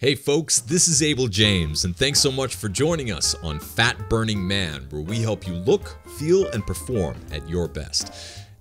Hey folks, this is Abel James, and thanks so much for joining us on Fat Burning Man, where we help you look, feel, and perform at your best.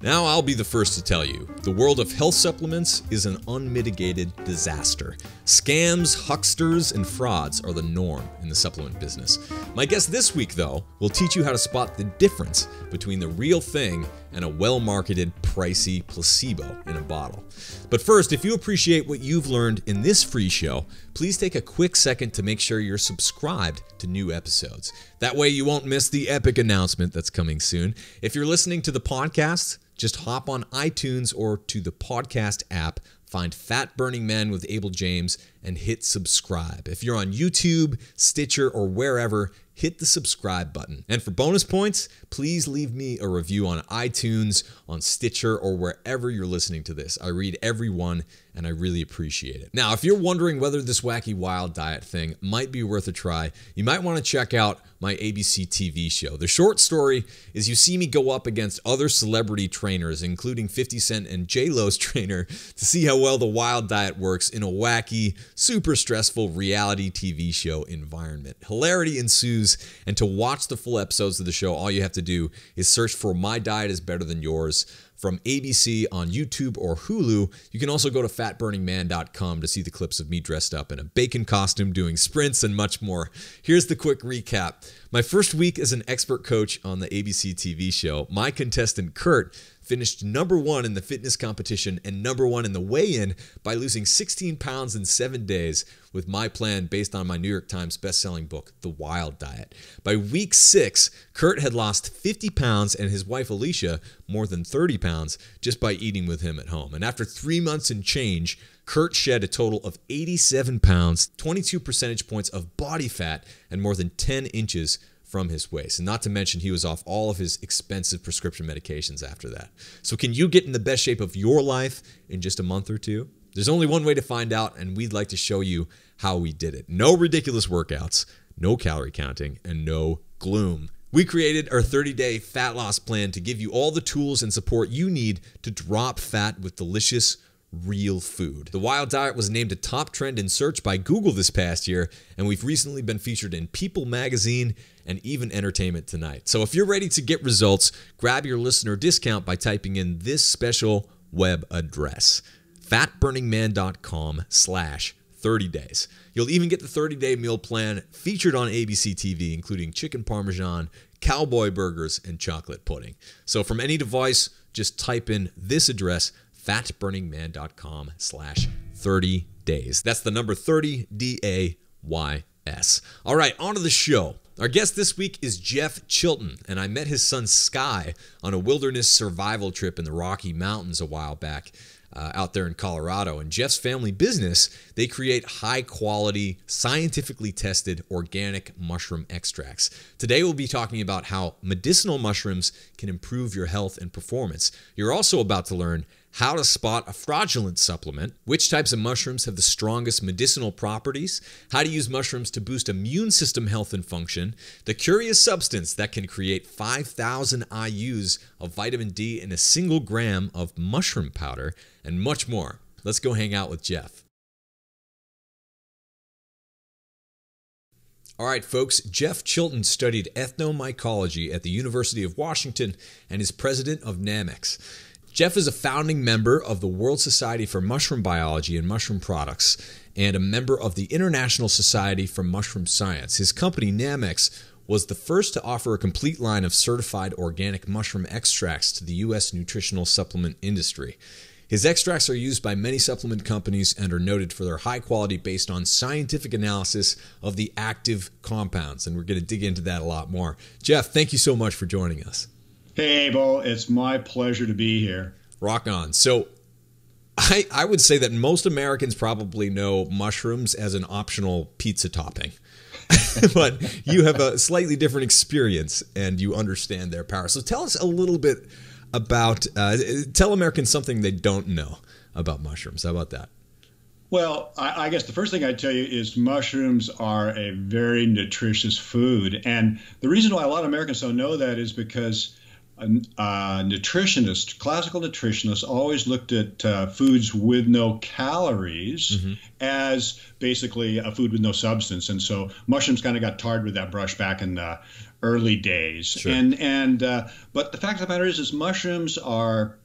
Now, I'll be the first to tell you the world of health supplements is an unmitigated disaster. Scams, hucksters, and frauds are the norm in the supplement business. My guest this week, though, will teach you how to spot the difference between the real thing and a well marketed, pricey placebo in a bottle. But first, if you appreciate what you've learned in this free show, please take a quick second to make sure you're subscribed to new episodes. That way, you won't miss the epic announcement that's coming soon. If you're listening to the podcast, just hop on iTunes or to the podcast app, find Fat Burning Man with Abel James, and hit subscribe. If you're on YouTube, Stitcher, or wherever, hit the subscribe button. And for bonus points, please leave me a review on iTunes, on Stitcher, or wherever you're listening to this. I read every one and I really appreciate it. Now, if you're wondering whether this wacky wild diet thing might be worth a try, you might want to check out my ABC TV show. The short story is you see me go up against other celebrity trainers, including 50 Cent and J-Lo's trainer, to see how well the wild diet works in a wacky, super stressful reality TV show environment. Hilarity ensues, and to watch the full episodes of the show, all you have to do is search for My Diet is Better Than Yours from ABC on YouTube or Hulu. You can also go to fatburningman.com to see the clips of me dressed up in a bacon costume doing sprints and much more. Here's the quick recap. My first week as an expert coach on the ABC TV show, my contestant Kurt finished number one in the fitness competition and number one in the weigh in by losing 16 pounds in seven days with my plan based on my New York Times best-selling book, The Wild Diet. By week six, Kurt had lost 50 pounds and his wife Alicia more than 30 pounds just by eating with him at home. And after three months and change, Kurt shed a total of 87 pounds, 22 percentage points of body fat, and more than 10 inches from his waist. And not to mention, he was off all of his expensive prescription medications after that. So, can you get in the best shape of your life in just a month or two? There's only one way to find out, and we'd like to show you how we did it. No ridiculous workouts, no calorie counting, and no gloom. We created our 30 day fat loss plan to give you all the tools and support you need to drop fat with delicious, real food. The Wild Diet was named a top trend in search by Google this past year, and we've recently been featured in People magazine and even Entertainment Tonight. So if you're ready to get results, grab your listener discount by typing in this special web address, fatburningman.com slash 30 days. You'll even get the 30-day meal plan featured on ABC TV, including chicken parmesan, cowboy burgers, and chocolate pudding. So from any device, just type in this address, fatburningman.com slash 30 days. That's the number 30 D-A-Y-S. All right, on to the show. Our guest this week is Jeff Chilton, and I met his son Skye on a wilderness survival trip in the Rocky Mountains a while back. Uh, out there in Colorado. And Jeff's family business, they create high quality, scientifically tested organic mushroom extracts. Today we'll be talking about how medicinal mushrooms can improve your health and performance. You're also about to learn how to spot a fraudulent supplement, which types of mushrooms have the strongest medicinal properties, how to use mushrooms to boost immune system health and function, the curious substance that can create 5,000 IUs of vitamin D in a single gram of mushroom powder, and much more. Let's go hang out with Jeff. All right, folks, Jeff Chilton studied ethnomycology at the University of Washington and is president of Nammex. Jeff is a founding member of the World Society for Mushroom Biology and Mushroom Products and a member of the International Society for Mushroom Science. His company, Nammex, was the first to offer a complete line of certified organic mushroom extracts to the U.S. nutritional supplement industry. His extracts are used by many supplement companies and are noted for their high quality based on scientific analysis of the active compounds. And we're going to dig into that a lot more. Jeff, thank you so much for joining us. Hey, Abel, it's my pleasure to be here. Rock on. So, I, I would say that most Americans probably know mushrooms as an optional pizza topping. but you have a slightly different experience and you understand their power. So tell us a little bit about, uh, tell Americans something they don't know about mushrooms. How about that? Well, I, I, guess the first thing I'd tell you is mushrooms are a very nutritious food. And the reason why a lot of Americans don't know that is because uh, nutritionists, classical nutritionist, always looked at uh, foods with no calories mm-hmm. as basically a food with no substance, and so mushrooms kind of got tarred with that brush back in the early days. Sure. And and uh, but the fact of the matter is, is mushrooms are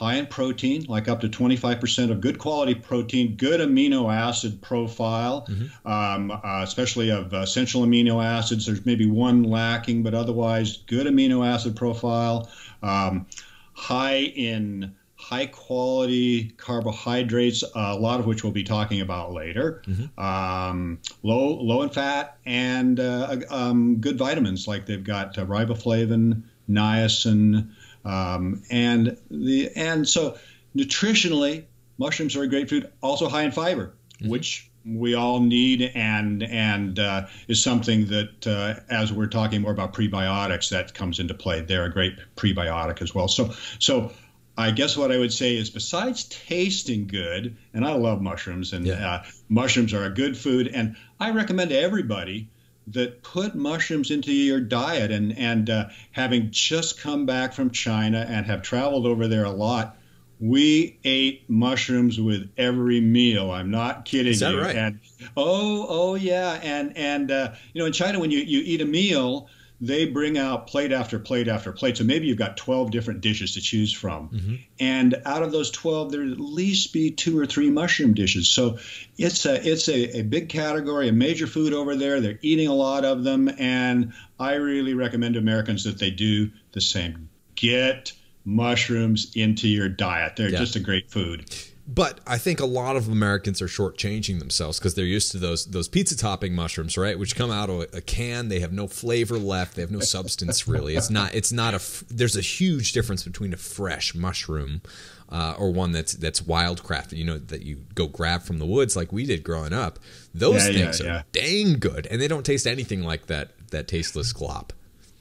high in protein, like up to 25% of good quality protein, good amino acid profile, mm-hmm. um, uh, especially of essential amino acids. There's maybe one lacking, but otherwise, good amino acid profile, um, high in high quality carbohydrates, a lot of which we'll be talking about later. Mm-hmm. Um, low low in fat and uh, um, good vitamins like they've got uh, riboflavin, niacin, um, and the and so nutritionally, mushrooms are a great food. Also high in fiber, mm-hmm. which we all need and and uh, is something that uh, as we're talking more about prebiotics that comes into play they're a great prebiotic as well so so I guess what I would say is besides tasting good and I love mushrooms and yeah. uh, mushrooms are a good food and I recommend to everybody that put mushrooms into your diet. And and uh, having just come back from China and have traveled over there a lot, we ate mushrooms with every meal. I'm not kidding Is that you. Right? And oh oh yeah, and and uh, you know in China when you you eat a meal they bring out plate after plate after plate. So maybe you've got 12 different dishes to choose from. Mm-hmm. And out of those 12, there at least be two or three mushroom dishes. So it's a it's a, a big category, a major food over there. They're eating a lot of them. And I really recommend to Americans that they do the same. Get mushrooms into your diet. They're yeah. just a great food. But I think a lot of Americans are shortchanging themselves because they're used to those those pizza topping mushrooms, right? Which come out of a can. They have no flavor left. They have no substance really. It's not. It's not a. There's a huge difference between a fresh mushroom uh, or one that's that's wildcrafted. You know that you go grab from the woods like we did growing up. Those yeah, things yeah, yeah. are dang good, and they don't taste anything like that that tasteless glop.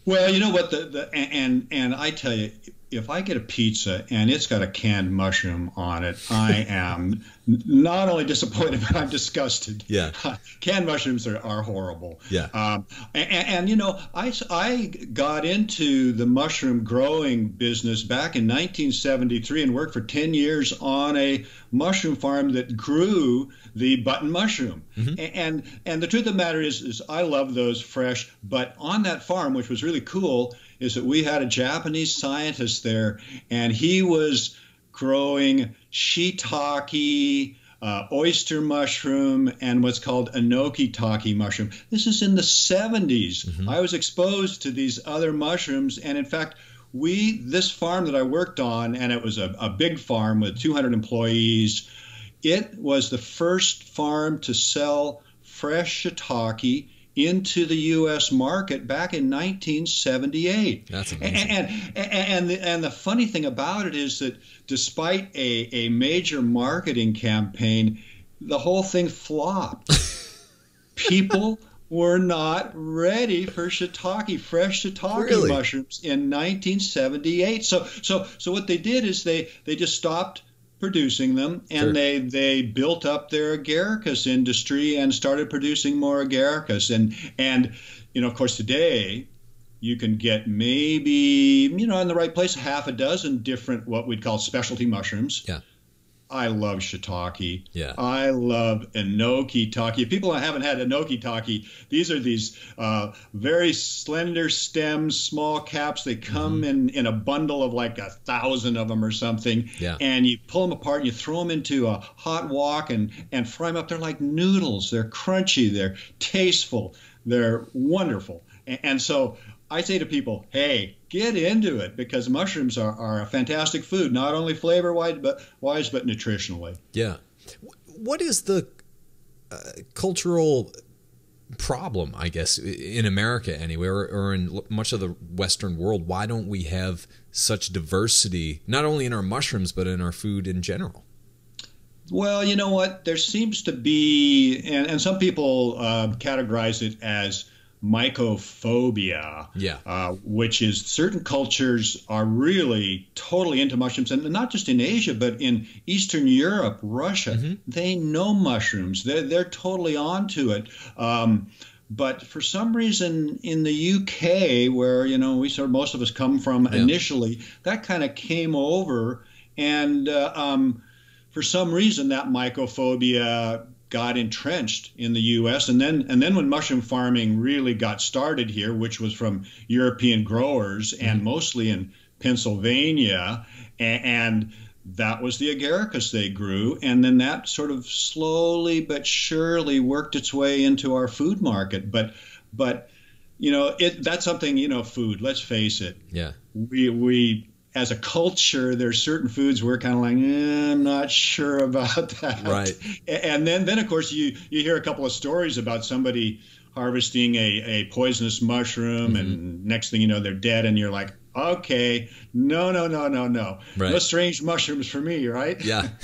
Well, you know what the, the and and I tell you, if I get a pizza and it's got a canned mushroom on it, I am not only disappointed, but I'm disgusted. Yeah. canned mushrooms are, are horrible. Yeah. Um, and, and, you know, I, I got into the mushroom growing business back in 1973 and worked for 10 years on a mushroom farm that grew the button mushroom. Mm-hmm. And, and the truth of the matter is, is I love those fresh, but on that farm, which was really cool, is that we had a Japanese scientist there, and he was growing shiitake, uh, oyster mushroom, and what's called enokitake mushroom. This is in the 70s. Mm-hmm. I was exposed to these other mushrooms, and in fact, we this farm that I worked on, and it was a, a big farm with 200 employees. It was the first farm to sell fresh shiitake into the U.S. market back in 1978. That's amazing. And and, and, the, and the funny thing about it is that despite a, a major marketing campaign, the whole thing flopped. People were not ready for shiitake, fresh shiitake really? mushrooms in 1978. So so so what they did is they they just stopped producing them, and sure. they they built up their agaricus industry and started producing more agaricus. And and you know, of course, today you can get maybe you know in the right place half a dozen different what we'd call specialty mushrooms. Yeah. I love shiitake. Yeah. I love enokitake. If people haven't had enokitake, these are these uh, very slender stems, small caps. They come mm-hmm. in, in a bundle of like a thousand of them or something. Yeah. And you pull them apart and you throw them into a hot wok and, and fry them up. They're like noodles. They're crunchy. They're tasteful. They're wonderful. And, and so I say to people, hey, get into it because mushrooms are, are a fantastic food, not only flavor wise but wise, but nutritionally. Yeah. What is the uh, cultural problem, I guess, in America anyway, or, or in much of the Western world? Why don't we have such diversity, not only in our mushrooms, but in our food in general? Well, you know what? There seems to be, and, and some people uh, categorize it as mycophobia, yeah. Uh, which is certain cultures are really totally into mushrooms, and not just in Asia, but in Eastern Europe, Russia. Mm-hmm. They know mushrooms; they're they're totally onto it. Um, but for some reason in the UK, where you know we sort of most of us come from yeah. initially, that kind of came over, and uh, um, for some reason that mycophobia got entrenched in the U.S. and then and then when mushroom farming really got started here, which was from European growers and mm-hmm. mostly in Pennsylvania, and, and that was the agaricus they grew, and then that sort of slowly but surely worked its way into our food market. But but you know it that's something you know food. Let's face it. Yeah. We we as a culture, there's certain foods we're kind of like, eh, I'm not sure about that. Right. And then then of course you you hear a couple of stories about somebody harvesting a, a poisonous mushroom, mm-hmm. and next thing you know they're dead, and you're like, okay, no, no, no, no, no. Right. No strange mushrooms for me, right? Yeah.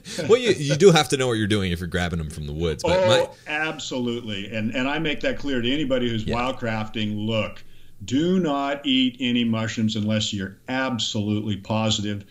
well, you, you do have to know what you're doing if you're grabbing them from the woods. But oh, my... absolutely. And and I make that clear to anybody who's yeah. wildcrafting. Look, do not eat any mushrooms unless you're absolutely positive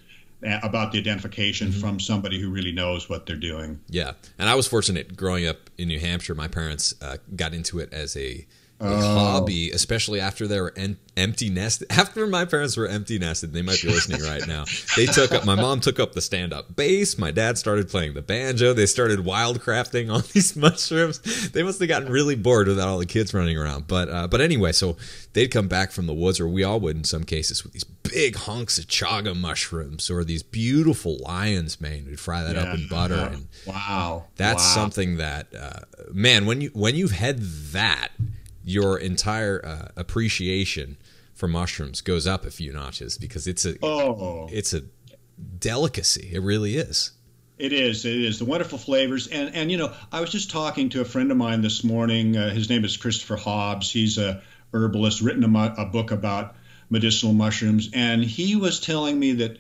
about the identification mm-hmm. from somebody who really knows what they're doing. Yeah, and I was fortunate growing up in New Hampshire. My parents uh, got into it as a oh. hobby, especially after they were en- empty nested. After my parents were empty nested, they might be listening right now. They took up. My mom took up the stand up bass. My dad started playing the banjo. They started wildcrafting on these mushrooms. They must have gotten really bored without all the kids running around. But uh, but anyway, so they'd come back from the woods, or we all would in some cases, with these big hunks of chaga mushrooms or these beautiful lion's mane. We'd fry that yeah. up in butter. And wow, that's wow. something that uh, man when you when you've had that your entire uh, appreciation for mushrooms goes up a few notches because it's a oh. it's a delicacy. It really is. It is. It is the wonderful flavors, and and you know, I was just talking to a friend of mine this morning. Uh, his name is Christopher Hobbs. He's a herbalist, written a, a book about medicinal mushrooms, and he was telling me that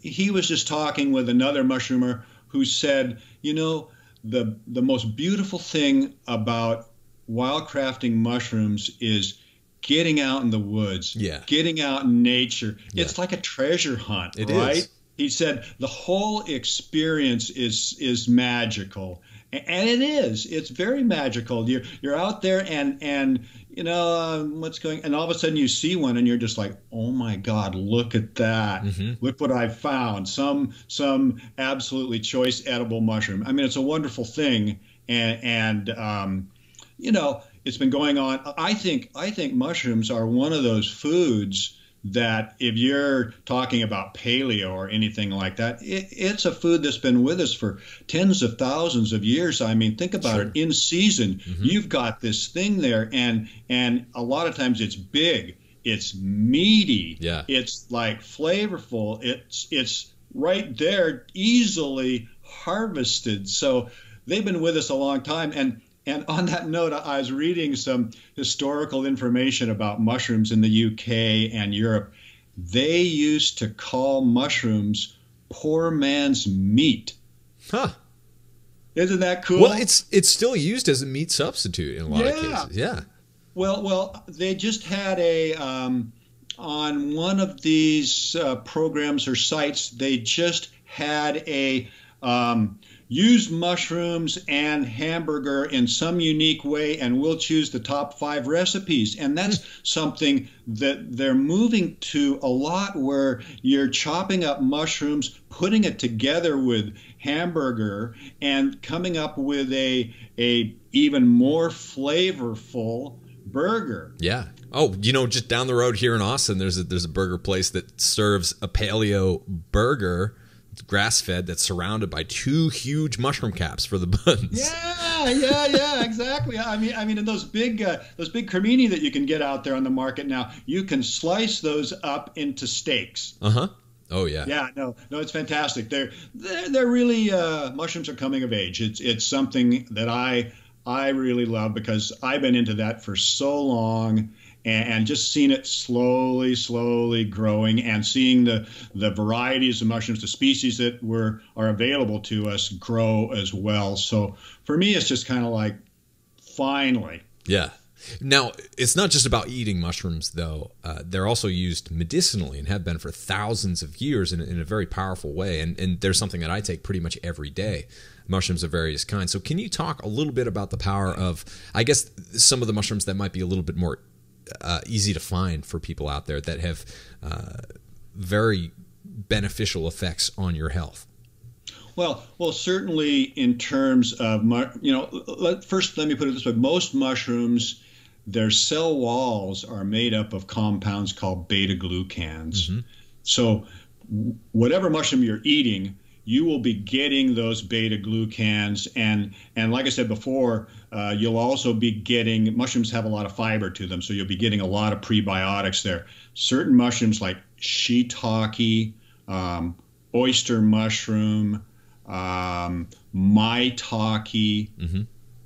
he was just talking with another mushroomer who said, you know, the the most beautiful thing about wildcrafting mushrooms is getting out in the woods, yeah. getting out in nature. Yeah. It's like a treasure hunt, it right? Is. He said the whole experience is is magical, and it is. It's very magical. You're you're out there, and and you know uh, what's going, and all of a sudden you see one, and you're just like, oh my God, look at that! Mm-hmm. Look what I found. Some some absolutely choice edible mushroom. I mean, it's a wonderful thing, and and um, you know, it's been going on. I think I think mushrooms are one of those foods that if you're talking about paleo or anything like that, it, it's a food that's been with us for tens of thousands of years. I mean, think about sure. it. In season, mm-hmm. you've got this thing there, and and a lot of times it's big, it's meaty, yeah, it's like flavorful. It's it's right there, easily harvested. So they've been with us a long time, and and on that note, I was reading some historical information about mushrooms in the UK and Europe. They used to call mushrooms poor man's meat. Huh. Isn't that cool? Well, it's it's still used as a meat substitute in a lot yeah. of cases. Yeah. Well, well, they just had a um, on one of these uh, programs or sites. They just had a um, use mushrooms and hamburger in some unique way and we'll choose the top five recipes. And that's something that they're moving to a lot where you're chopping up mushrooms putting it together with hamburger and coming up with a a even more flavorful burger. Yeah. Oh, you know, just down the road here in Austin, there's a there's a burger place that serves a paleo burger grass fed that's surrounded by two huge mushroom caps for the buns. Yeah, yeah, yeah, exactly. I mean, I mean, in those big uh, those big cremini that you can get out there on the market now, you can slice those up into steaks. Uh huh. Oh yeah. Yeah, no, no, it's fantastic. They're they're, they're really uh, mushrooms are coming of age. It's it's something that I I really love because I've been into that for so long and, just seeing it slowly, slowly growing, and seeing the the varieties of mushrooms, the species that were are available to us, grow as well. So for me, it's just kind of like finally, yeah. Now, it's not just about eating mushrooms, though. Uh, they're also used medicinally and have been for thousands of years in, in a very powerful way. And, and there's something that I take pretty much every day mushrooms of various kinds. So, can you talk a little bit about the power of, I guess, some of the mushrooms that might be a little bit more uh, easy to find for people out there that have uh, very beneficial effects on your health? Well, well, certainly in terms of you know, let, first let me put it this way: most mushrooms, their cell walls are made up of compounds called beta glucans. Mm-hmm. So, whatever mushroom you're eating, you will be getting those beta glucans, and and like I said before, uh, you'll also be getting mushrooms have a lot of fiber to them, so you'll be getting a lot of prebiotics there. Certain mushrooms like shiitake, um, oyster mushroom um, maitake, mm-hmm.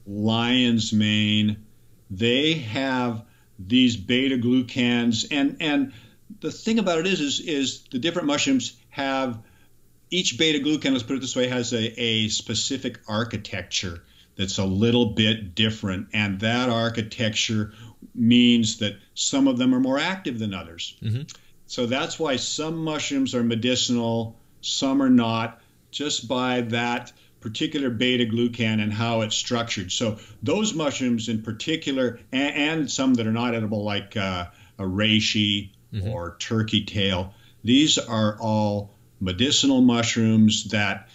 lion's mane. They have these beta glucans, and and the thing about it is, is, is the different mushrooms have each beta glucan. Let's put it this way: has a, a specific architecture that's a little bit different, and that architecture means that some of them are more active than others. Mm-hmm. So that's why some mushrooms are medicinal, some are not just by that particular beta glucan and how it's structured. So those mushrooms in particular, and, and some that are not edible, like uh, a reishi mm-hmm. or turkey tail, these are all medicinal mushrooms that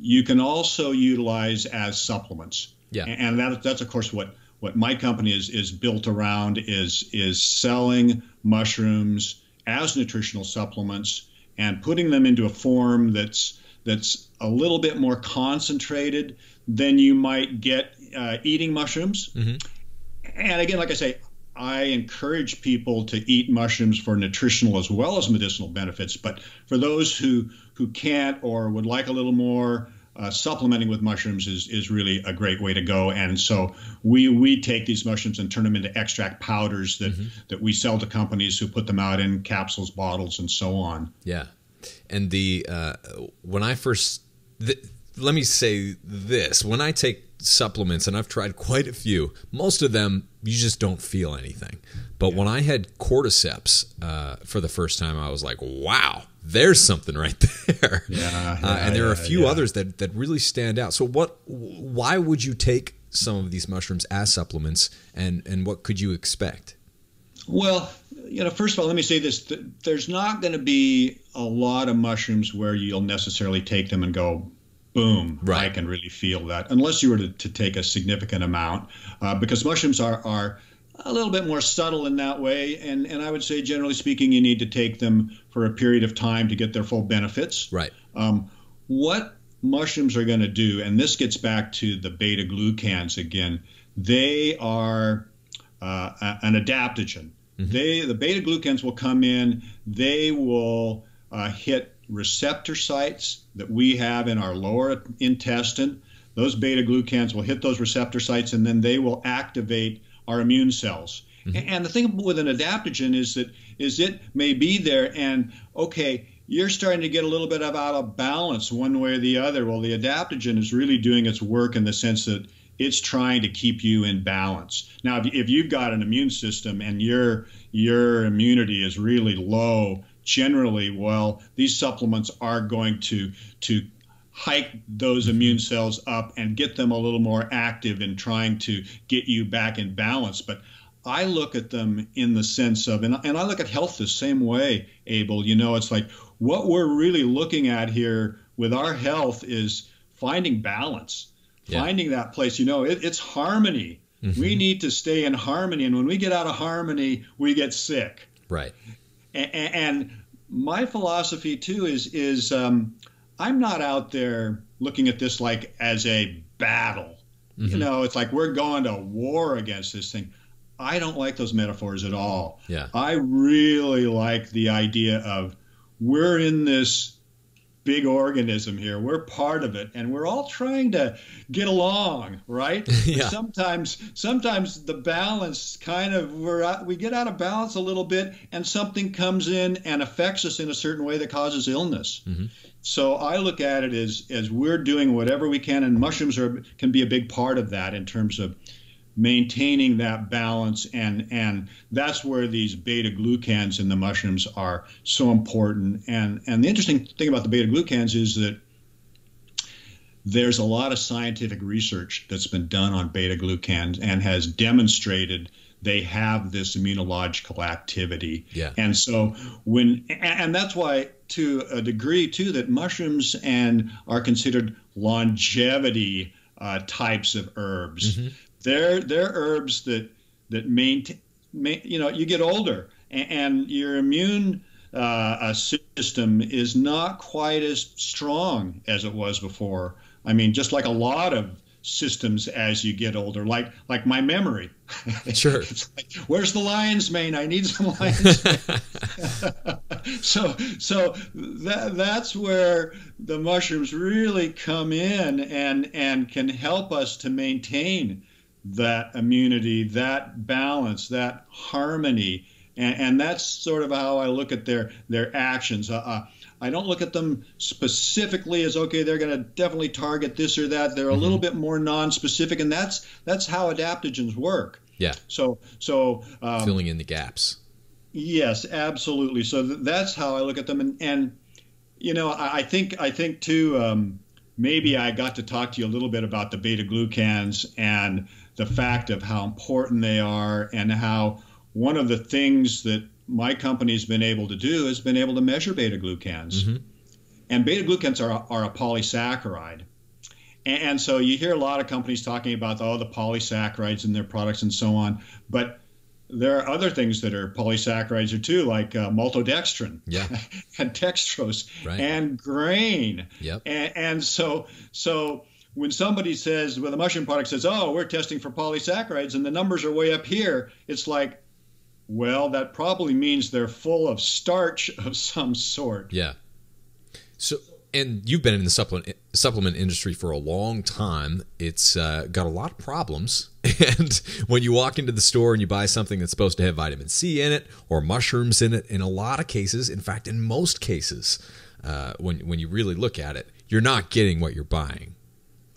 you can also utilize as supplements. Yeah. And that, that's of course what what my company is is built around is is selling mushrooms as nutritional supplements and putting them into a form that's that's a little bit more concentrated than you might get uh, eating mushrooms. Mm-hmm. And again, like I say, I encourage people to eat mushrooms for nutritional as well as medicinal benefits. But for those who who can't or would like a little more, uh, supplementing with mushrooms is, is really a great way to go. And so we we take these mushrooms and turn them into extract powders that mm-hmm. that we sell to companies who put them out in capsules, bottles, and so on. Yeah, and the uh, when I first the, let me say this when I take supplements and I've tried quite a few. Most of them you just don't feel anything. But yeah. when I had cordyceps uh, for the first time I was like wow there's something right there. Yeah, yeah uh, and there are a few others that that really stand out. So what why would you take some of these mushrooms as supplements and and what could you expect? Well you know, first of all, let me say this: there's not going to be a lot of mushrooms where you'll necessarily take them and go, boom, right. I can really feel that, unless you were to, to take a significant amount, uh, because mushrooms are are a little bit more subtle in that way, and and I would say, generally speaking, you need to take them for a period of time to get their full benefits. Right. Um, what mushrooms are going to do, and this gets back to the beta glucans again. They are uh, an adaptogen. Mm-hmm. They the beta glucans will come in. They will uh, hit receptor sites that we have in our lower intestine. Those beta glucans will hit those receptor sites, and then they will activate our immune cells. Mm-hmm. And the thing with an adaptogen is that is it may be there, and okay, you're starting to get a little bit of out of balance one way or the other. Well, the adaptogen is really doing its work in the sense that it's trying to keep you in balance. Now, if you've got an immune system and your your immunity is really low, generally, well, these supplements are going to to hike those immune cells up and get them a little more active in trying to get you back in balance. But I look at them in the sense of, and, and I look at health the same way, Abel. You know, it's like what we're really looking at here with our health is finding balance yeah. finding that place. You know, it, it's harmony. Mm-hmm. We need to stay in harmony, and when we get out of harmony, we get sick. Right. And, and my philosophy too is is um, I'm not out there looking at this like as a battle. Mm-hmm. You know, it's like we're going to war against this thing. I don't like those metaphors at all. Yeah. I really like the idea of we're in this big organism here. We're part of it, and we're all trying to get along, right? yeah. Sometimes, sometimes the balance kind of we're out, we get out of balance a little bit, and something comes in and affects us in a certain way that causes illness. Mm-hmm. So I look at it as as we're doing whatever we can, and mushrooms are can be a big part of that in terms of maintaining that balance and and that's where these beta glucans in the mushrooms are so important and and the interesting thing about the beta glucans is that there's a lot of scientific research that's been done on beta glucans and has demonstrated they have this immunological activity. Yeah. And so when and that's why to a degree too that mushrooms and are considered longevity uh, types of herbs. Mm-hmm. They're they're herbs that that maintain, you know, you get older and, and your immune uh, system is not quite as strong as it was before. I mean, just like a lot of systems as you get older, like like my memory. Sure. like, Where's the lion's mane? I need some lion's so so that that's where the mushrooms really come in and and can help us to maintain that immunity, that balance, that harmony. And, and that's sort of how I look at their their actions. Uh, uh, I don't look at them specifically as okay, they're going to definitely target this or that. They're a mm-hmm. little bit more non-specific, and that's that's how adaptogens work. Yeah. So so um, filling in the gaps. Yes, absolutely. So th- that's how I look at them, and, and you know, I, I, think I think too. Um, maybe I got to talk to you a little bit about the beta glucans and the fact of how important they are, and how one of the things that my company's been able to do has been able to measure beta glucans. Mm-hmm. And beta glucans are, are a polysaccharide. And, and, so you hear a lot of companies talking about, oh, the polysaccharides in their products and so on. But there are other things that are polysaccharides or too, like uh, maltodextrin yeah. and dextrose right. and grain. Yep. And, and so, so when somebody says, well, the mushroom product says, oh, we're testing for polysaccharides and the numbers are way up here, it's like, well, that probably means they're full of starch of some sort. Yeah. So, and you've been in the supplement supplement industry for a long time. It's uh, got a lot of problems, and when you walk into the store and you buy something that's supposed to have vitamin C in it or mushrooms in it, in a lot of cases, in fact, in most cases, uh, when when you really look at it, you're not getting what you're buying.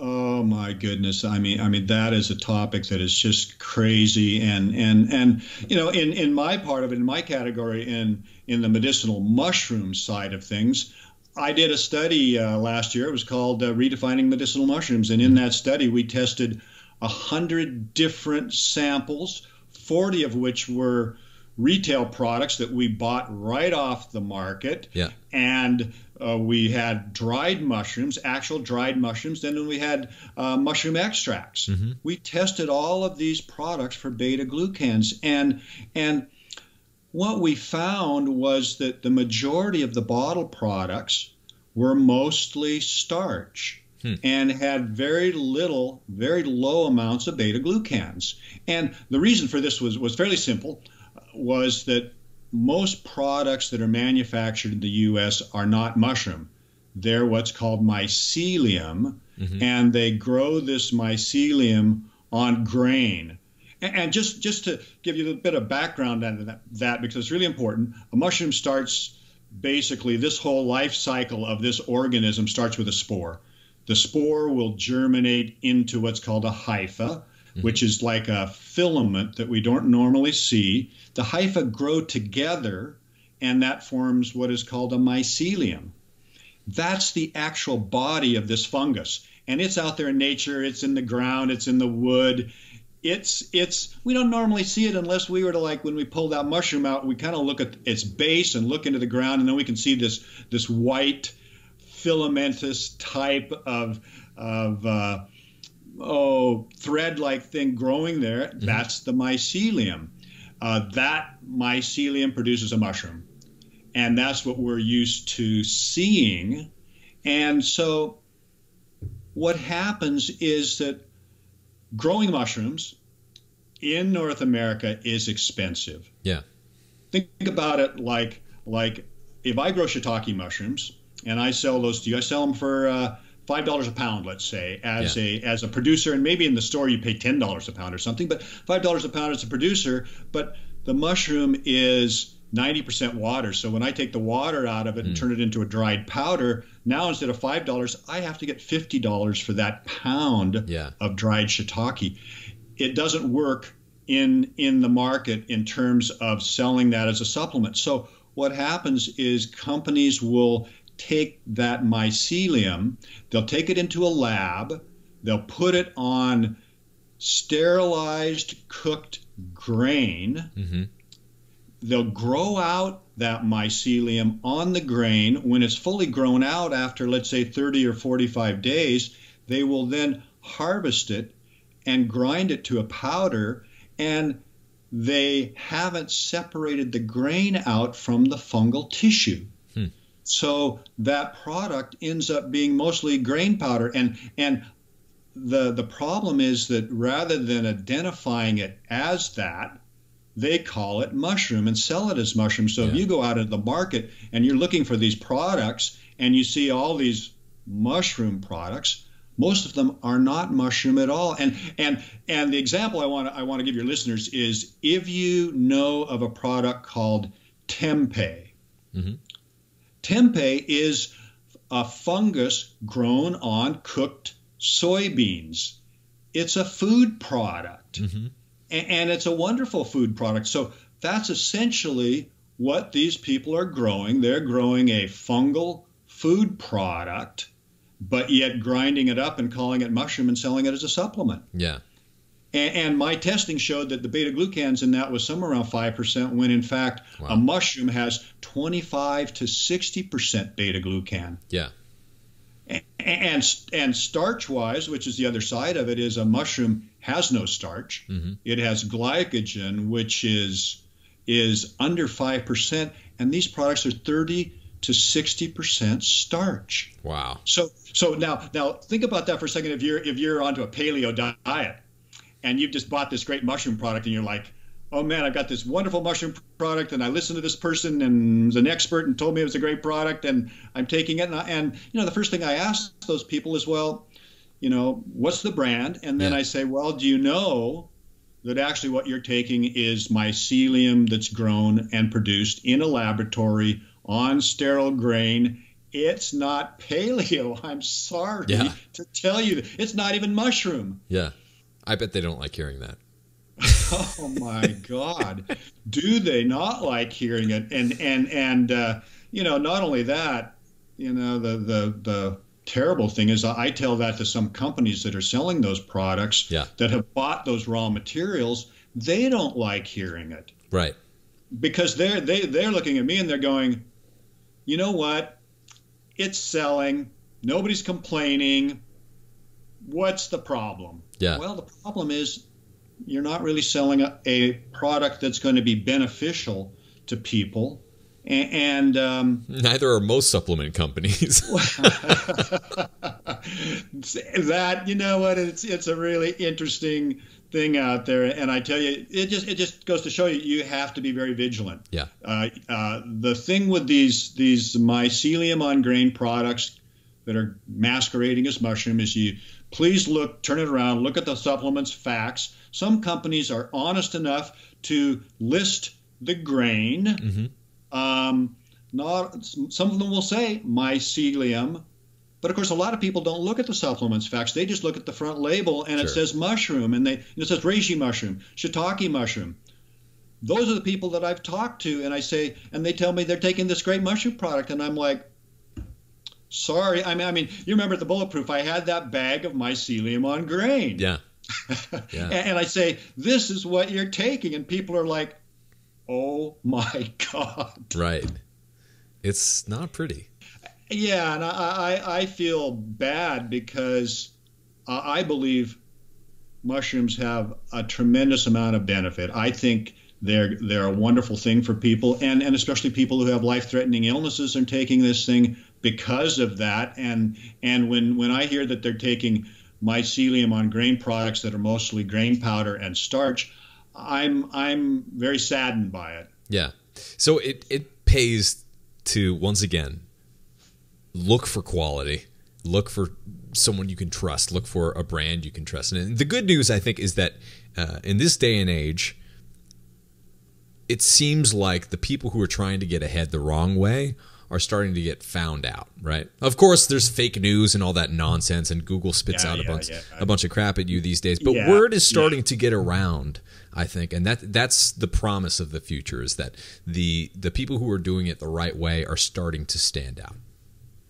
Oh my goodness! I mean, I mean that is a topic that is just crazy, and and and you know, in in my part of it, in my category, in in the medicinal mushroom side of things, I did a study uh, last year. It was called uh, Redefining Medicinal Mushrooms, and in that study, we tested a hundred different samples, forty of which were retail products that we bought right off the market. Yeah. And uh, we had dried mushrooms, actual dried mushrooms. Then we had uh, mushroom extracts. Mm-hmm. We tested all of these products for beta glucans, and and what we found was that the majority of the bottle products were mostly starch. Hmm. And had very little, very low amounts of beta glucans. And the reason for this was, was fairly simple was that most products that are manufactured in the U.S. are not mushroom. They're what's called mycelium, mm-hmm. and they grow this mycelium on grain. And, just just to give you a bit of background on that, that, because it's really important, a mushroom starts basically this whole life cycle of this organism starts with a spore. The spore will germinate into what's called a hypha, mm-hmm. which is like a filament that we don't normally see. The hypha grow together, and that forms what is called a mycelium. That's the actual body of this fungus. And it's out there in nature, it's in the ground, it's in the wood. It's it's we don't normally see it unless we were to like when we pull that mushroom out, we kind of look at its base and look into the ground, and then we can see this this white filamentous type of of uh, oh thread like thing growing there. Mm-hmm. That's the mycelium. Uh, that mycelium produces a mushroom, and that's what we're used to seeing. And so, what happens is that growing mushrooms in North America is expensive. Yeah. Think about it like like if I grow shiitake mushrooms and I sell those to you, I sell them for uh, five dollars a pound, let's say, as yeah. a as a producer, and maybe in the store you pay ten dollars a pound or something, but five dollars a pound as a producer. But the mushroom is 90% water. So when I take the water out of it and mm. turn it into a dried powder, now instead of $5, I have to get $50 for that pound yeah. of dried shiitake. it doesn't work in in the market in terms of selling that as a supplement. So what happens is companies will take that mycelium, they'll take it into a lab, they'll put it on sterilized cooked grain. Mm-hmm. They'll grow out that mycelium on the grain. When it's fully grown out after, let's say, 30 or 45 days, they will then harvest it and grind it to a powder. And they haven't separated the grain out from the fungal tissue. So that product ends up being mostly grain powder. And, and the, the problem is that rather than identifying it as that, they call it mushroom and sell it as mushroom. So yeah. if you go out into the market and you're looking for these products and you see all these mushroom products, most of them are not mushroom at all. And and and the example I want to I want to give your listeners is if you know of a product called tempeh. Mm-hmm. Tempeh is a fungus grown on cooked soybeans. It's a food product. Mm-hmm. And it's a wonderful food product. So that's essentially what these people are growing. They're growing a fungal food product but yet grinding it up and calling it mushroom and selling it as a supplement. Yeah. And, and my testing showed that the beta glucans in that was somewhere around 5%, when in fact wow. a mushroom has 25 to 60% beta glucan. Yeah. And, and, and starch wise, which is the other side of it, is a mushroom has no starch. Mm-hmm. It has glycogen, which is is under 5%. And these products are 30 to 60% starch. Wow. So so now now think about that for a second if you're if you're onto a paleo diet and you've just bought this great mushroom product and you're like, "Oh man, I've got this wonderful mushroom product and I listened to this person and was an expert and told me it was a great product and I'm taking it and, I, and you know the first thing I ask those people is, "Well, you know, what's the brand?" And then yeah. I say, "Well, do you know that actually what you're taking is mycelium that's grown and produced in a laboratory on sterile grain. It's not paleo. I'm sorry yeah. to tell you. It's not even mushroom. Yeah. I bet they don't like hearing that. oh my God. Do they not like hearing it? And and and uh, you know, not only that, you know, the the the terrible thing is I tell that to some companies that are selling those products yeah. that have bought those raw materials, they don't like hearing it. Right. Because they're they they're looking at me and they're going, you know what? It's selling. Nobody's complaining. What's the problem? Yeah. Well, the problem is you're not really selling a, a product that's going to be beneficial to people. And, and um, neither are most supplement companies. that you know what? It's it's a really interesting thing out there, and I tell you, it just it just goes to show you you have to be very vigilant. Yeah. Uh, uh, the thing with these these mycelium on grain products that are masquerading as mushroom is you please look, turn it around, look at the supplements facts. Some companies are honest enough to list the grain. Mm-hmm. Um, not some of them will say mycelium but of course, a lot of people don't look at the supplements facts. They just look at the front label and sure. it says mushroom, and they it says reishi mushroom, shiitake mushroom. Those are the people that I've talked to, and I say, and they tell me they're taking this great mushroom product, and I'm like, sorry. I mean, I mean, you remember the bulletproof? I had that bag of mycelium on grain. Yeah. yeah. and, I say, this is what you're taking, and people are like, oh my god. Right. It's not pretty. Yeah, and I, I, I feel bad because I believe mushrooms have a tremendous amount of benefit. I think they're they're a wonderful thing for people, and and especially people who have life-threatening illnesses and taking this thing because of that. And and when when I hear that they're taking mycelium on grain products that are mostly grain powder and starch, I'm I'm very saddened by it. Yeah. So it it pays to once again look for quality, look for someone you can trust, look for a brand you can trust. And the good news, I think, is that uh, in this day and age, it seems like the people who are trying to get ahead the wrong way are starting to get found out, right? Of course, there's fake news and all that nonsense, and Google spits Yeah, out a bunch yeah. a bunch of crap at you these days. But Yeah, word is starting to get around, I think, and that that's the promise of the future is that the the people who are doing it the right way are starting to stand out.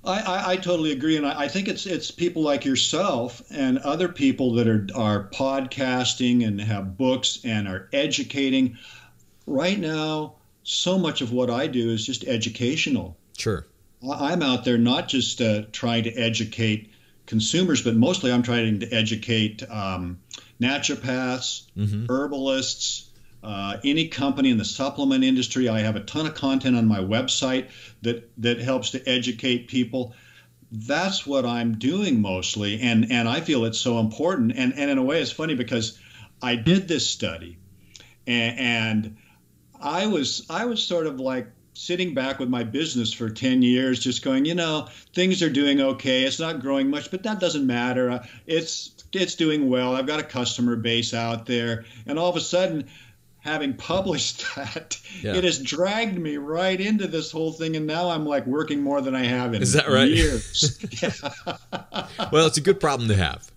I, I, I totally agree, and I, I think it's it's people like yourself and other people that are are podcasting and have books and are educating. Right now, so much of what I do is just educational. Sure. I'm out there not just uh, trying to educate consumers, but mostly I'm trying to educate um, naturopaths, herbalists, uh, any company in the supplement industry. I have a ton of content on my website that that helps to educate people. That's what I'm doing mostly, and and I feel it's so important. And and in a way, it's funny because I did this study, and, and I was I was sort of like sitting back with my business for 10 years just going you know things are doing okay it's not growing much but that doesn't matter Uh, it's it's doing well i've got a customer base out there and all of a sudden having published that Yeah. it has dragged me right into this whole thing and now i'm like working more than i have in Is that right? years Well, it's a good problem to have.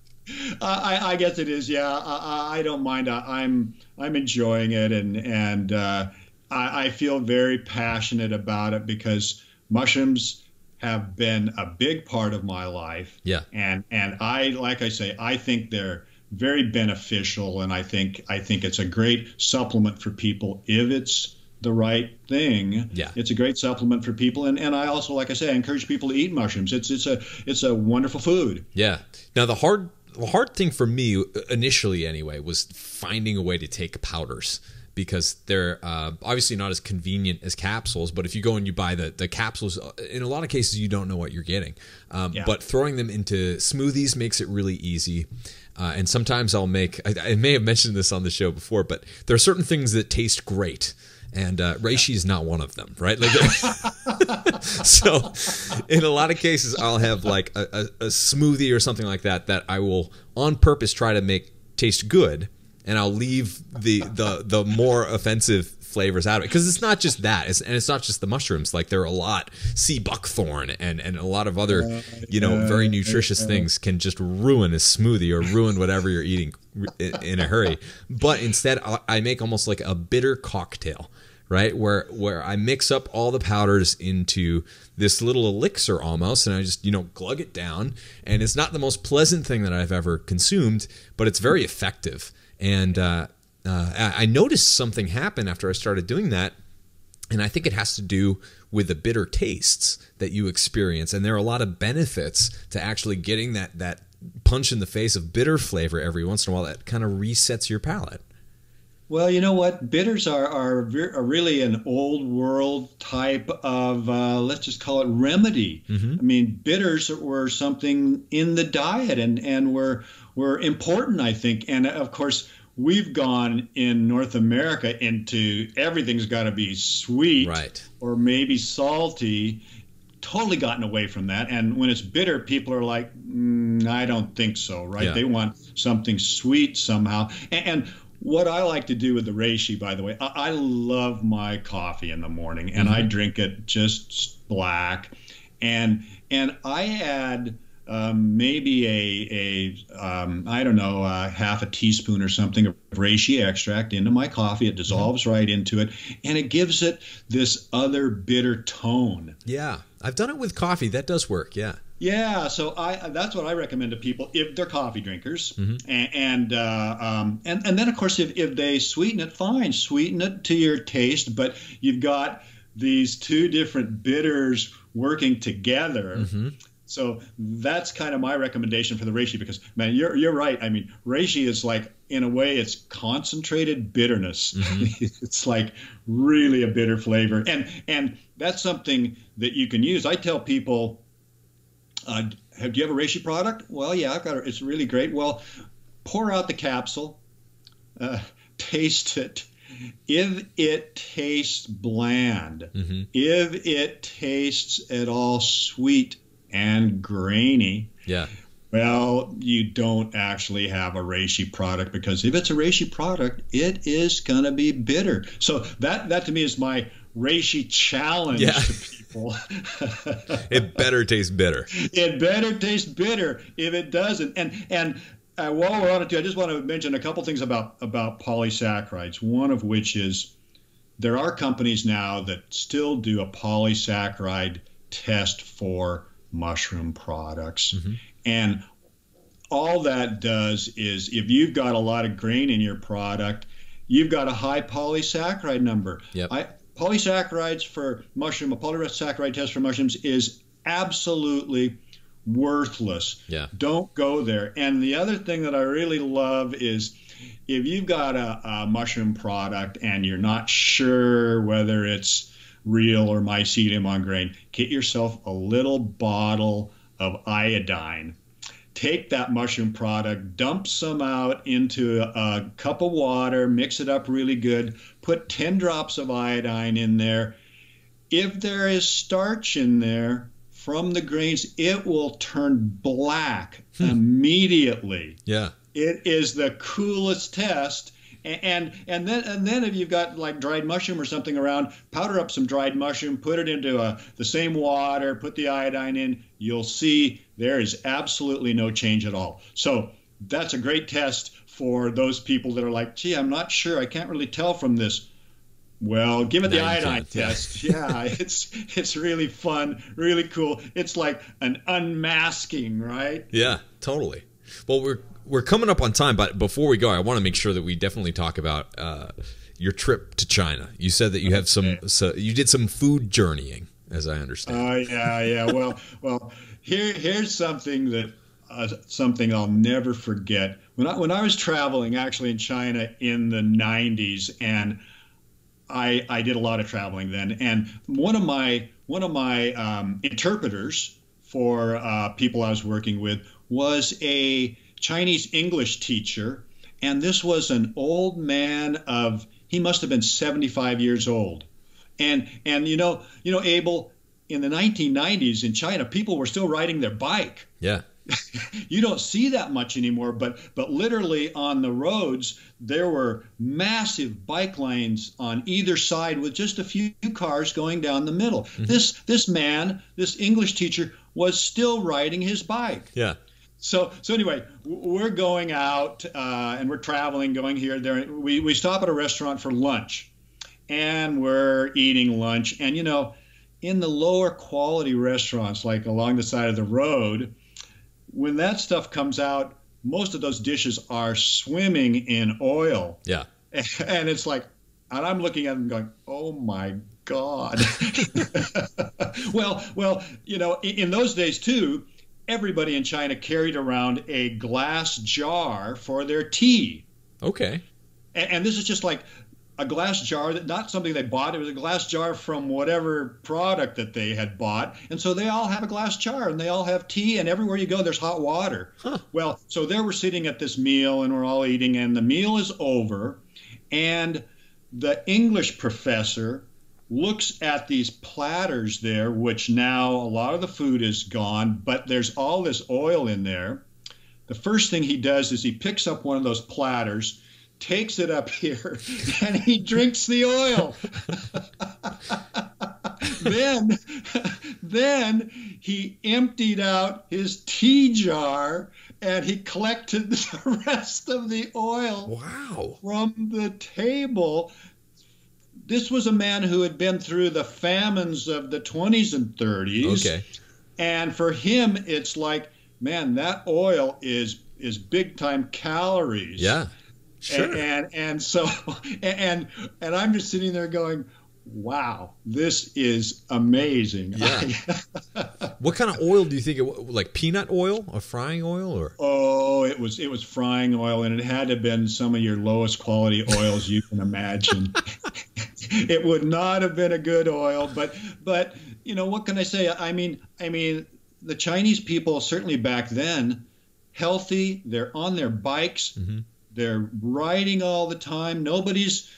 I, I guess it is. Yeah, I, I- I don't mind. I, I'm I'm enjoying it, and and uh, I, I feel very passionate about it because mushrooms have been a big part of my life. Yeah. and and I like I say, I think they're very beneficial, and I think I think it's a great supplement for people if it's the right thing. Yeah. it's a great supplement for people, and and I also like I say, I encourage people to eat mushrooms. It's it's a it's a wonderful food. Yeah. Now the hard the hard thing for me initially anyway was finding a way to take powders because they're uh, obviously not as convenient as capsules. But if you go and you buy the the capsules, uh, in a lot of cases you don't know what you're getting. Um, Yeah. But throwing them into smoothies makes it really easy. Uh, and sometimes I'll make. I, I may have mentioned this on the show before, but there are certain things that taste great. And uh, reishi is not one of them, right? Like, so in a lot of cases i'll have like a, a, a smoothie or something like that that i will on purpose try to make taste good and i'll leave the the the more offensive flavors out of it. Because it's not just that. It's, and it's not just the mushrooms. Like there are a lot. Sea buckthorn and and a lot of other you know very nutritious things can just ruin a smoothie or ruin whatever you're eating in, a hurry. But instead I- i make almost like a bitter cocktail right? Where where i mix up all the powders into this little elixir almost and i just you know glug it down. And it's not the most pleasant thing that i've ever consumed but it's very effective and uh, uh, I noticed something happen after I started doing that and I think it has to do with the bitter tastes that you experience. And there are a lot of benefits to actually getting that that punch in the face of bitter flavor every once in a while that kind of resets your palate. Well, you know what? Bitters are are, are really an old world type of uh, let's just call it remedy. I mean, bitters were something in the diet and and were were important, I think. And of course, we've gone in North America into everything's got to be sweet Right. or maybe salty. Totally gotten away from that. And when it's bitter, people are like, mm, I don't think so, right? Yeah. They want something sweet somehow. And, and what I like to do with the reishi, by the way, I, I love my coffee in the morning, and I drink it just black, and and I add um, maybe a a um, I don't know uh, half a teaspoon or something of reishi extract into my coffee. It dissolves right into it, and it gives it this other bitter tone. Yeah. I've done it with coffee. That does work. Yeah. Yeah, so I that's what I recommend to people if they're coffee drinkers, and and, uh, um, and and then of course if, if they sweeten it, fine, sweeten it to your taste. But you've got these two different bitters working together. So that's kind of my recommendation for the reishi because man, you're you're right. I mean, reishi is like in a way it's concentrated bitterness. it's like really a bitter flavor, and and that's something that you can use. I tell people uh, have, do you have a reishi product? Well, yeah, I've got it. It's really great. Well, pour out the capsule, uh, taste it. If it tastes bland, if it tastes at all sweet and grainy, Yeah. well, you don't actually have a reishi product because if it's a reishi product, it is going to be bitter. So that that to me is my reishi challenge Yeah. to people. it better taste bitter. It better taste bitter if it doesn't. And and uh, while we're on it, too, I just want to mention a couple things about about polysaccharides. One of which is there are companies now that still do a polysaccharide test for mushroom products, mm-hmm. and all that does is if you've got a lot of grain in your product, you've got a high polysaccharide number. Yep. I, polysaccharides for mushroom, a polysaccharide test for mushrooms is absolutely worthless. Yeah. Don't go there. And the other thing that I really love is if you've got a, a mushroom product and you're not sure whether it's real or mycelium on grain, get yourself a little bottle of iodine take that mushroom product, dump some out into a cup of water, mix it up really good, put 10 drops of iodine in there. If there is starch in there from the grains, it will turn black hmm. immediately. Yeah. It is the coolest test and and then and then if you've got like dried mushroom or something around, powder up some dried mushroom, put it into a, the same water, put the iodine in. You'll see there is absolutely no change at all. So that's a great test for those people that are like, gee, I'm not sure. I can't really tell from this. Well, give it the iodine test. yeah, it's it's really fun, really cool. It's like an unmasking, right? Yeah, totally. Well, we're we're coming up on time, but before we go, I want to make sure that we definitely talk about uh, your trip to China. You said that you have some, so you did some food journeying, as I understand. Oh uh, yeah, yeah. Well, well, here here's something that uh, something I'll never forget. When I when I was traveling, actually in China in the '90s, and I I did a lot of traveling then, and one of my one of my um, interpreters for uh, people I was working with was a Chinese English teacher, and this was an old man of he must have been 75 years old. And and you know, you know Abel in the 1990s in China, people were still riding their bike. Yeah. you don't see that much anymore, but but literally on the roads there were massive bike lanes on either side with just a few cars going down the middle. Mm-hmm. This this man, this English teacher was still riding his bike. Yeah. So, so anyway, we're going out uh, and we're traveling, going here, there. We, we stop at a restaurant for lunch and we're eating lunch. And, you know, in the lower quality restaurants, like along the side of the road, when that stuff comes out, most of those dishes are swimming in oil. Yeah. And it's like, and I'm looking at them going, oh my God. well, well, you know, in those days too, everybody in China carried around a glass jar for their tea. Okay. And, and, this is just like a glass jar that not something they bought. It was a glass jar from whatever product that they had bought. And so they all have a glass jar and they all have tea. And everywhere you go, there's hot water. Huh. Well, so there we're sitting at this meal and we're all eating, and the meal is over. And the English professor looks at these platters there, which now a lot of the food is gone, but there's all this oil in there. The first thing he does is he picks up one of those platters, takes it up here, and he drinks the oil. then, then he emptied out his tea jar and he collected the rest of the oil wow. from the table this was a man who had been through the famines of the 20s and 30s. Okay. And for him, it's like, man, that oil is is big time calories. Yeah. Sure. And, and and, so and and I'm just sitting there going, wow, this is amazing. Yeah. what kind of oil do you think it like peanut oil or frying oil or? Oh, it was it was frying oil, and it had to have been some of your lowest quality oils you can imagine. it would not have been a good oil, but but you know what can I say? I mean, I mean, the Chinese people certainly back then, healthy. They're on their bikes. Mm-hmm. They're riding all the time. Nobody's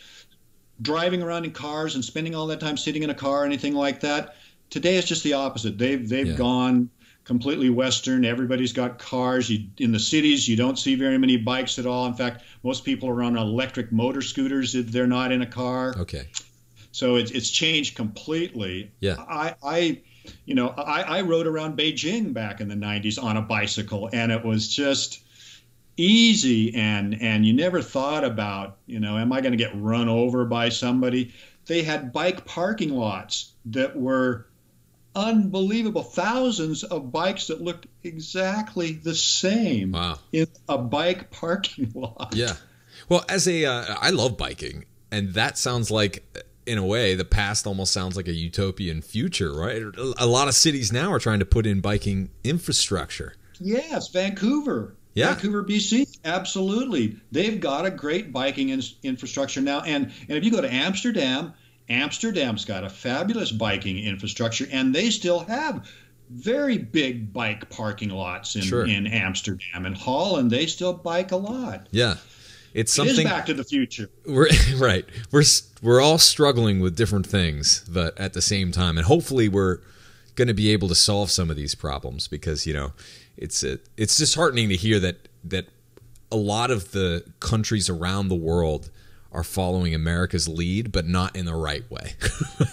driving around in cars and spending all that time sitting in a car or anything like that. Today it's just the opposite. They've they've yeah. gone completely Western. Everybody's got cars. You, in the cities, you don't see very many bikes at all. In fact, most people are on electric motor scooters if they're not in a car. Okay. So it's it's changed completely. Yeah. I I you know I, I rode around Beijing back in the 90s on a bicycle, and it was just easy and and you never thought about you know am i going to get run over by somebody? They had bike parking lots that were unbelievable. Thousands of bikes that looked exactly the same wow. in a bike parking lot. Yeah. Well as a uh, I love biking and that sounds like in a way the past almost sounds like a utopian future right? A lot of cities now are trying to put in biking infrastructure. Yes vancouver yeah. Vancouver, BC, absolutely. They've got a great biking in, infrastructure now. And, and if you go to Amsterdam, Amsterdam's got a fabulous biking infrastructure, and they still have very big bike parking lots in, Sure. in Amsterdam. And Holland, they still bike a lot. yeah it's It is something back to the future. we're right we're we're all struggling with different things but at the same time and hopefully we're going to be able to solve some of these problems because you know it's uh it's disheartening to hear that that a lot of the countries around the world are following America's lead but not in the right way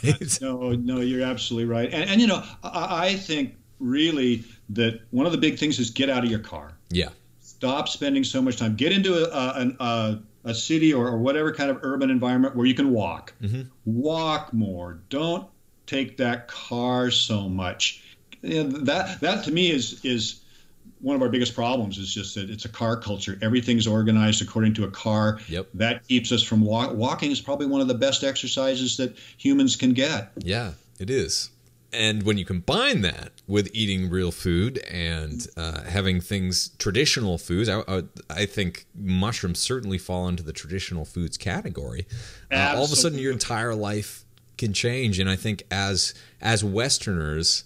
No, no, you're absolutely right. And, and you know, I, I think really that one of the big things is get out of your car. yeah stop spending so much time. Get into a a, a, a city or, or whatever kind of urban environment where you can walk. Walk more. Don't take that car so much. You know, that that to me is is one of our biggest problems is just that it's a car culture. Everything's organized according to a car. Yep. That keeps us from walk. Walking is probably one of the best exercises that humans can get. Yeah, it is. And when you combine that with eating real food and uh, having things, traditional foods, I, I, I think mushrooms certainly fall into the traditional foods category. Uh, all of a sudden, your entire life can change. And I think as as Westerners,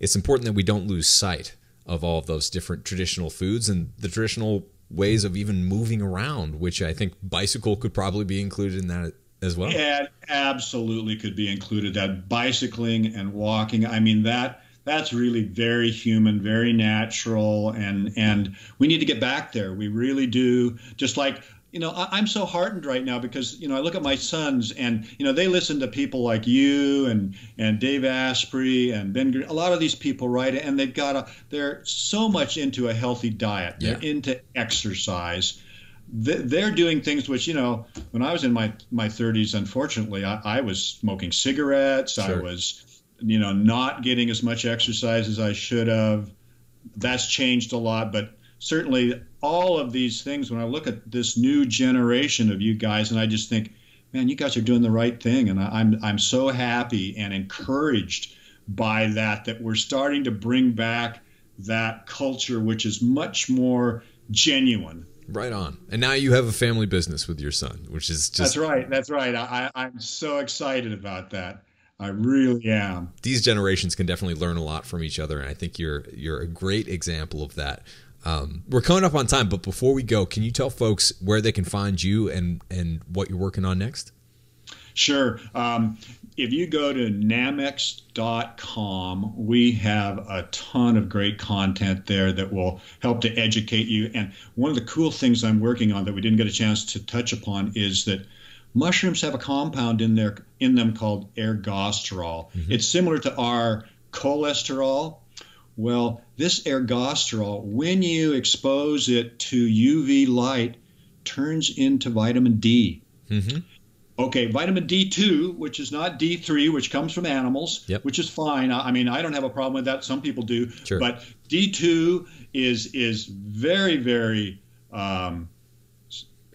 it's important that we don't lose sight of all of those different traditional foods and the traditional ways of even moving around, which I think bicycle could probably be included in that as well. It absolutely could be included. That bicycling and walking. I mean that that's really very human, very natural, and and we need to get back there. We really do. Just like you know, I, I'm so heartened right now because you know I look at my sons and you know they listen to people like you and and Dave Asprey and Ben. Green, a lot of these people, right? And they've got a. They're so much into a healthy diet. yeah. They're into exercise they're doing things which you know when i was in my my 30s unfortunately i, I was smoking cigarettes sure. i was you know not getting as much exercise as i should have that's changed a lot but certainly all of these things when i look at this new generation of you guys and i just think man you guys are doing the right thing and I, i'm i'm so happy and encouraged by that that we're starting to bring back that culture which is much more genuine Right on. And now you have a family business with your son, which is just That's right. That's right. I- I'm so excited about that. I really am. these generations can definitely learn a lot from each other, and I think you're you're a great example of that. Um, we're coming up on time, but before we go, can you tell folks where they can find you and and what you're working on next? Sure. Um, if you go to nammex.com, we have a ton of great content there that will help to educate you. And one of the cool things I'm working on that we didn't get a chance to touch upon is that mushrooms have a compound in there in them called ergosterol. It's similar to our cholesterol. Well, this ergosterol, when you expose it to UV light, turns into vitamin D. Mm-hmm. Okay, vitamin D2, which is not D3, which comes from animals, Yep. which is fine. I mean, I don't have a problem with that. Some people do. Sure. But D2 is is very very um,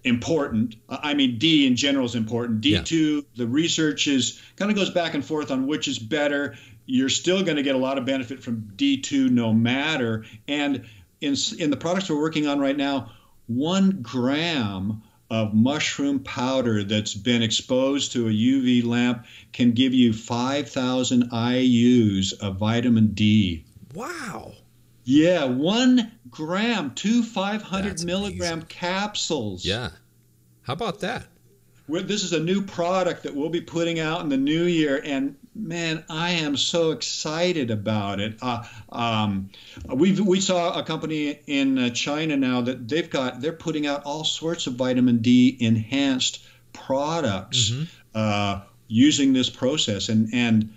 important. I I mean, D in general is important. D2, the research is kind of goes back and forth on which is better. You're still going to get a lot of benefit from D2 no matter. And in in the products we're working on right now, one gram of mushroom powder that's been exposed to a UV lamp can give you 5,000 IUs of vitamin D. Wow. Yeah, one gram, two 500 That's milligram amazing. capsules. Yeah. How about that? This is a new product that we'll be putting out in the new year, and man, I am so excited about it. Uh, um, we we saw a company in uh, China now that they've got they're putting out all sorts of vitamin D enhanced products. Uh, using this process. And and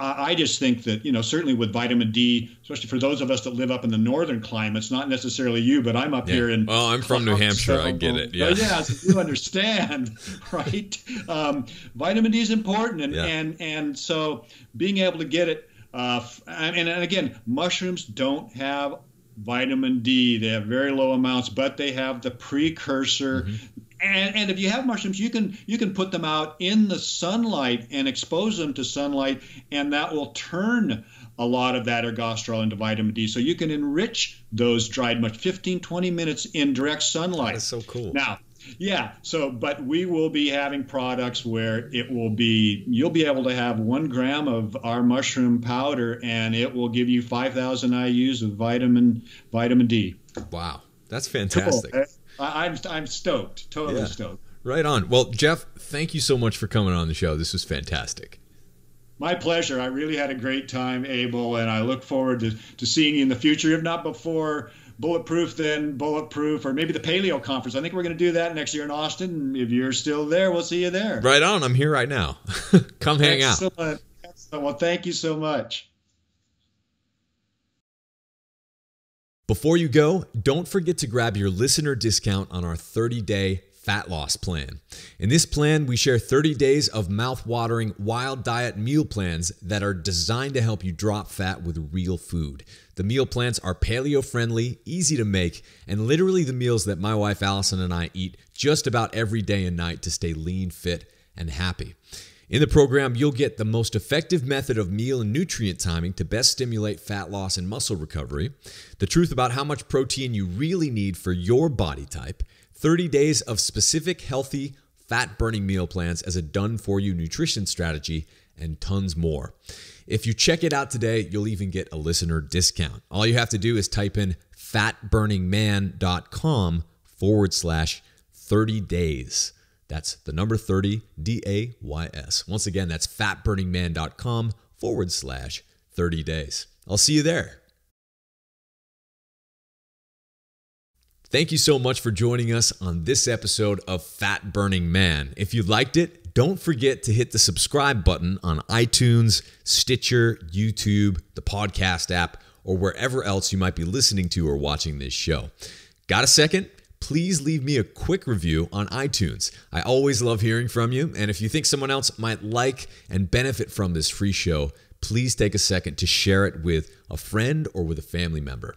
I just think that you know certainly with vitamin D, especially for those of us that live up in the northern climates, not necessarily you, but I'm up yeah. here in. Well, I'm from New Hampshire. So, I get it. Yeah, yeah, so you understand, right? Um, vitamin D is important, and yeah. and and so being able to get it, uh, and, and again, mushrooms don't have vitamin D. They have very low amounts, but they have the precursor mm-hmm and, and if you have mushrooms, you can you can put them out in the sunlight and expose them to sunlight, and that will turn a lot of that ergosterol into vitamin D. So you can enrich those dried much 15, 20 minutes in direct sunlight. That's so cool. Now, yeah. So, but we will be having products where it will be, you'll be able to have one gram of our mushroom powder and it will give you 5,000 IUs of vitamin, vitamin D. Wow. That's fantastic. Cool. I, am I'm, I'm stoked, totally yeah. stoked. Right on. Well, Jeff, thank you so much for coming on the show. This was fantastic. My pleasure. I really had a great time, Abel, and I look forward to, to seeing you in the future, if not before Bulletproof, then Bulletproof, or maybe the Paleo Conference. I think we're going to do that next year in Austin. If you're still there, we'll see you there. Right on. I'm here right now. Come hang Excellent. out. Excellent. Well, thank you so much. Before you go, don't forget to grab your listener discount on our 30 day fat loss plan. In this plan, we share 30 days of mouth-watering wild diet meal plans that are designed to help you drop fat with real food. The meal plans are paleo friendly, easy to make, and literally the meals that my wife Allison and I eat just about every day and night to stay lean, fit, and happy. In the program, you'll get the most effective method of meal and nutrient timing to best stimulate fat loss and muscle recovery, the truth about how much protein you really need for your body type, 30 days of specific healthy fat burning meal plans as a done for you nutrition strategy, and tons more. If you check it out today, you'll even get a listener discount. All you have to do is type in fatburningman.com forward slash 30 days. That's the number 30, D A Y S. Once again, that's fatburningman.com forward slash 30 days. I'll see you there. Thank you so much for joining us on this episode of Fat Burning Man. If you liked it, don't forget to hit the subscribe button on iTunes, Stitcher, YouTube, the podcast app, or wherever else you might be listening to or watching this show. Got a second? Please leave me a quick review on iTunes. I always love hearing from you. And if you think someone else might like and benefit from this free show, please take a second to share it with a friend or with a family member.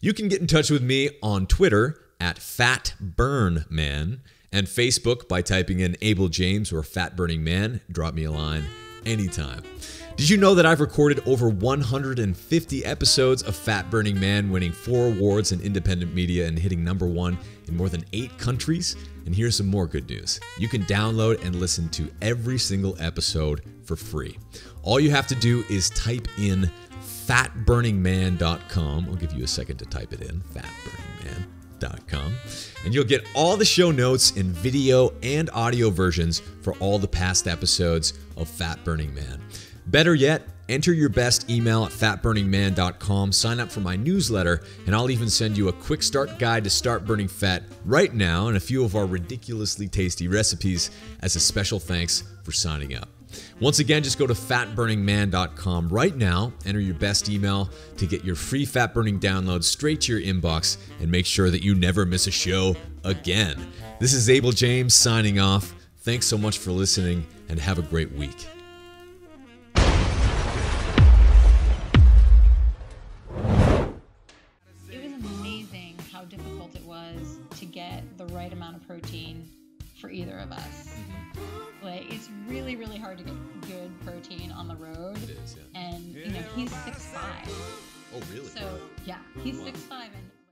You can get in touch with me on Twitter at FatBurnMan and Facebook by typing in Abel James or Fat Burning Man. Drop me a line anytime. Did you know that I've recorded over 150 episodes of Fat Burning Man, winning four awards in independent media and hitting number one in more than eight countries? And here's some more good news you can download and listen to every single episode for free. All you have to do is type in fatburningman.com. I'll give you a second to type it in fatburningman.com. And you'll get all the show notes in video and audio versions for all the past episodes of Fat Burning Man. Better yet, enter your best email at fatburningman.com, sign up for my newsletter, and I'll even send you a quick start guide to start burning fat right now and a few of our ridiculously tasty recipes as a special thanks for signing up. Once again, just go to fatburningman.com right now, enter your best email to get your free fat burning download straight to your inbox, and make sure that you never miss a show again. This is Abel James signing off. Thanks so much for listening, and have a great week. It was amazing how difficult it was to get the right amount of protein for either of us. Like it's really, really hard to get good protein on the road. It is, yeah. And you know, he's six five. Oh really? So yeah, he's wow. six five and